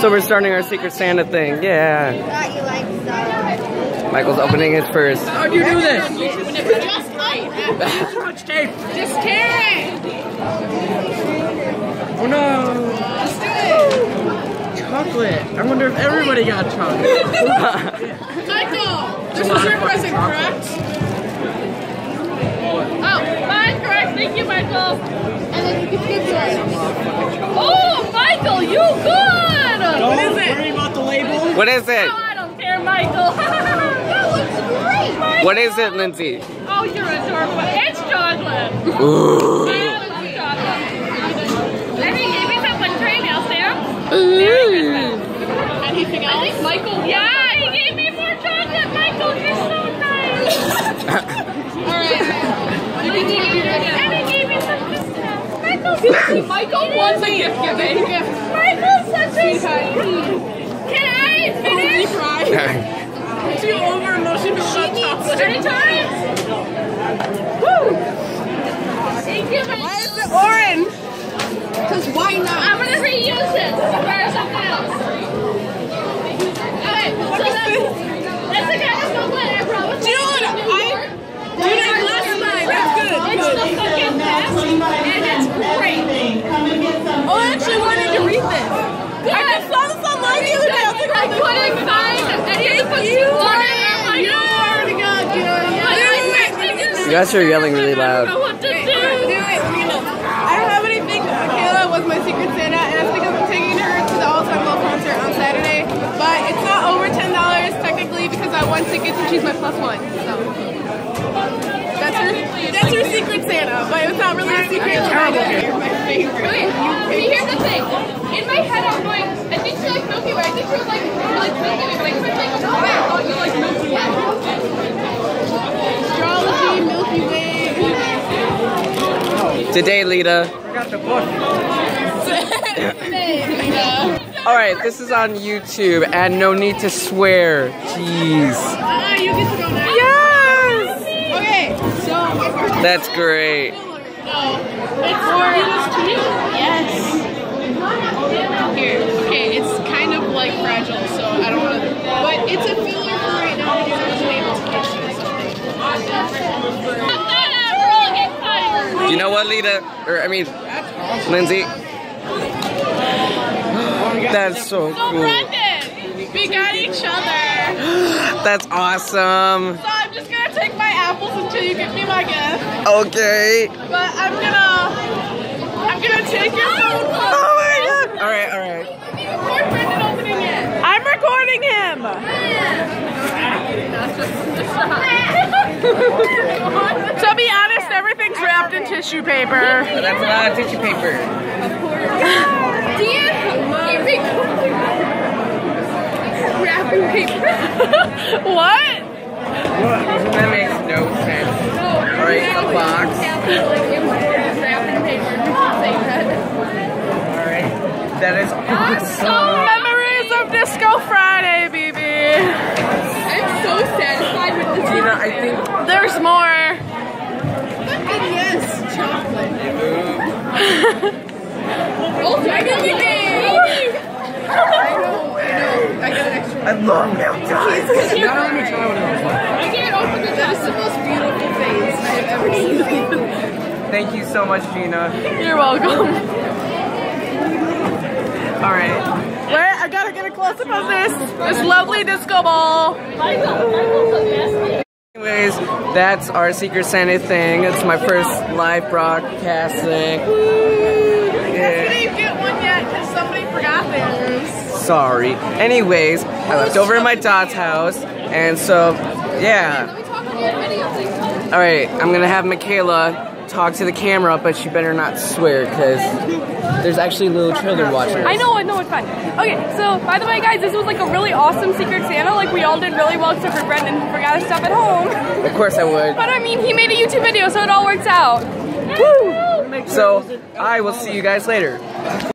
So we're starting our Secret Santa thing. Yeah. Thought you liked stuff. Michael's opening his first. How do you do this? Just like Too much tape. Just tear it. Oh no. Just do it. Chocolate. I wonder if everybody got chocolate. Michael, this was your present, correct? Oh, fine, correct. Thank you, Michael. And then you can skip yours. Oh, Michael, you good. What is it? Worry about the label. What is it? Oh, I don't care, Michael. That looks great. Michael. What is it, Lindsay? Oh, you're adorable. It's chocolate. Ooh. I love chocolate. And he gave me some with trail stamps. Very good. Anything else? I think Michael. Yeah, he gave me more chocolate. Michael, you're so nice. All right. and he gave me and he gave me some good stuff. Michael, Michael wants a gift giving. Michael's such a sweetie. Can I finish? Too over emotional about chocolate. Anytime. Woo! Thank you, Michael. Why is it orange? Because why not? I'm gonna reuse it for something else. Okay, so that's, that's the kind of chocolate I brought with me. Dude, I- Dude, I glassed mine. That's good. It's the fucking best, and it's great. Oh, I actually wanted to read this. I just saw this online the other day. I was like, I couldn't find any of the books you wanted. I'm like, You already got good. but I couldn't figure You guys are yelling really I don't know loud. what to Do do. it, Lena. I don't have anything. Michaela was my secret Santa, and that's because I'm taking her to the All Time Low concert on Saturday. But it's not over ten dollars technically because I won tickets and she's my plus one. So that's her. That's her secret Santa, but it's not really a secret. Santa. You're my favorite. Okay, okay, here's the thing. In my head, I'm going, I think you like Milky Way. I think you're like Milky Way. But I couldn't think of the way. I thought you like Milky Way. Astrology, Milky Way. Today, Lita. I got the book. All right, this is on YouTube, and no need to swear. Jeez. Ah, you get to go now. Yes. Okay, so That's great. it's orange to you. Yes. Here, okay, it's kind of like fragile, so I don't want to. But it's a filler for right now because I wasn't able to get you something. I'm not ever gonna get fired. You know what, Lita? Or I mean, Lindsay. That's so So cool. Brendan, we got each other. That's awesome. So I'm just gonna take my apples until you give me my gift. Okay. But I'm gonna, I'm gonna take your phone. Oh my god. All right, all right. Record Brendan opening it. I'm recording him. to be tissue paper. Oh, that's not tissue paper. Do you keep wrapping paper? what? That makes no sense. All right, a box. Wrapping paper. Say that. All right. That is awesome. Memories of Disco Friday, baby. I'm so satisfied with this. Tina, I think There's more. yes, chocolate. oh, I got the game. I know, I know. I got an extra. I love milk ties. Now let me try what it looks like. I can't open the That is the most beautiful face I have ever seen. Thank you so much, Gina. You're welcome. All right. Wait, I gotta get a close up of this. This lovely disco ball. Michael, Michael's the best. Anyways, that's our Secret Santa thing. It's my first live broadcasting. Yeah. didn't get one yet because somebody forgot theirs. Sorry. Anyways, I left over in my dad's house, and so yeah. Let me talk on your video thing. All right, I'm gonna have Michaela talk to the camera, but she better not swear because there's actually little children watching. I know, I know, it's fine. Okay, so by the way, guys, this was like a really awesome Secret Santa. Like we all did really well except for Brendan, who forgot his stuff at home. Of course I would. But I mean, he made a YouTube video, so it all works out. Woo! So I will see you guys later.